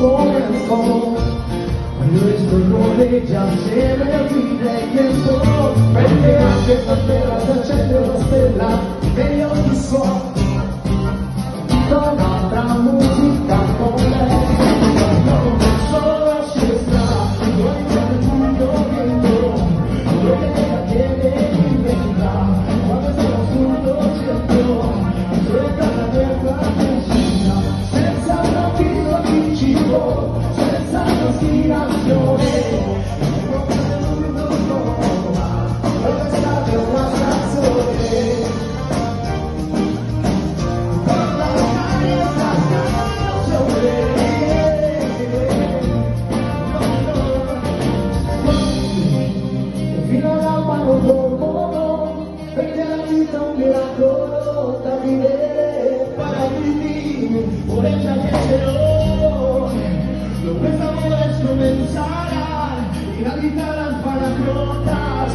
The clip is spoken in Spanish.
more and more. When you is the road, they just say every day. por ella vencedor. Los amores comenzaran y las guitarras para flotar.